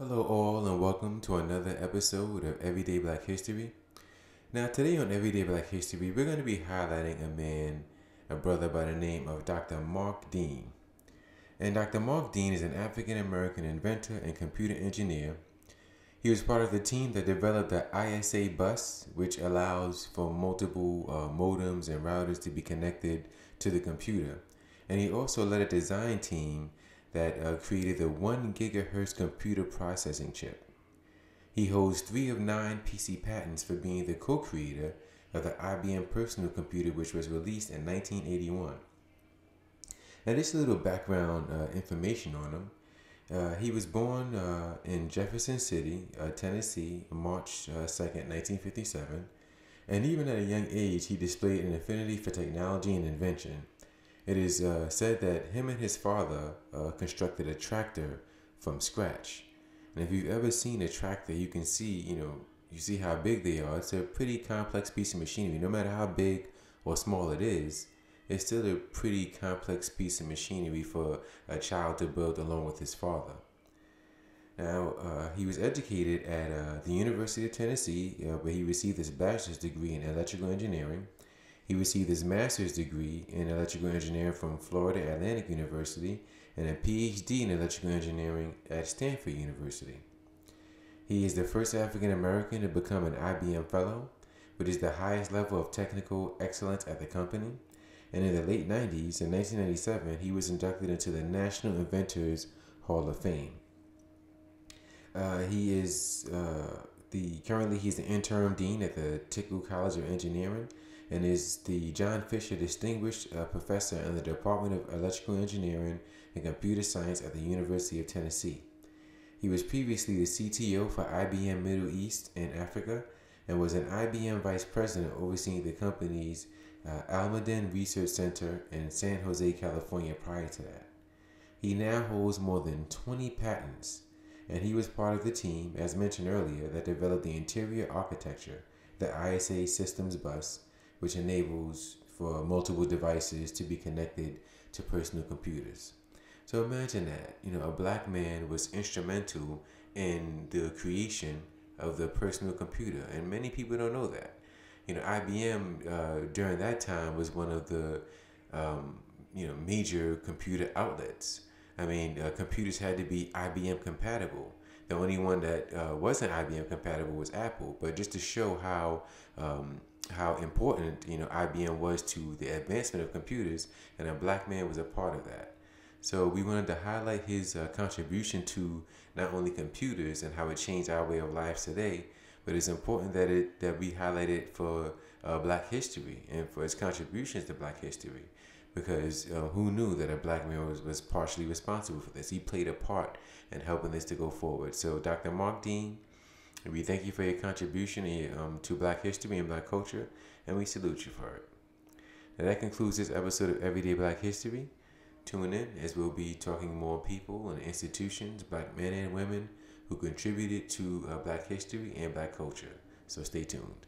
Hello, all, and welcome to another episode of Everyday Black History. Now, today on Everyday Black History, we're going to be highlighting a man, a brother by the name of Dr. Mark Dean. And Dr. Mark Dean is an African American inventor and computer engineer. He was part of the team that developed the ISA bus, which allows for multiple uh, modems and routers to be connected to the computer. And he also led a design team that uh, created the 1 gigahertz computer processing chip. He holds three of nine PC patents for being the co creator of the IBM personal computer, which was released in 1981. Now, just a little background uh, information on him. Uh, he was born uh, in Jefferson City, uh, Tennessee, March 2nd, uh, 1957. And even at a young age, he displayed an affinity for technology and invention it is uh, said that him and his father uh, constructed a tractor from scratch. And if you've ever seen a tractor, you can see, you know, you see how big they are. It's a pretty complex piece of machinery. No matter how big or small it is, it's still a pretty complex piece of machinery for a child to build along with his father. Now, uh, he was educated at uh, the University of Tennessee, uh, where he received his bachelor's degree in electrical engineering. He received his master's degree in electrical engineering from Florida Atlantic University and a PhD in electrical engineering at Stanford University. He is the first African American to become an IBM Fellow, which is the highest level of technical excellence at the company. And in the late 90s, in 1997, he was inducted into the National Inventors Hall of Fame. Uh, he is uh, the currently he's the interim dean at the Tickle College of Engineering and is the John Fisher Distinguished uh, Professor in the Department of Electrical Engineering and Computer Science at the University of Tennessee. He was previously the CTO for IBM Middle East and Africa and was an IBM Vice President overseeing the company's uh, Almaden Research Center in San Jose, California prior to that. He now holds more than 20 patents, and he was part of the team, as mentioned earlier, that developed the interior architecture, the ISA systems bus, which enables for multiple devices to be connected to personal computers. So imagine that, you know, a black man was instrumental in the creation of the personal computer, and many people don't know that. You know, IBM uh, during that time was one of the, um, you know, major computer outlets. I mean, uh, computers had to be IBM compatible. The only one that uh, wasn't IBM compatible was Apple. But just to show how um, how important you know IBM was to the advancement of computers, and a black man was a part of that. So we wanted to highlight his uh, contribution to not only computers and how it changed our way of life today, but it's important that it that we highlight it for uh, Black history and for its contributions to Black history, because uh, who knew that a black man was, was partially responsible for this? He played a part in helping this to go forward. So Dr. Mark Dean we thank you for your contribution um, to Black history and Black culture, and we salute you for it. Now, that concludes this episode of Everyday Black History. Tune in as we'll be talking more people and institutions, Black men and women, who contributed to uh, Black history and Black culture. So stay tuned.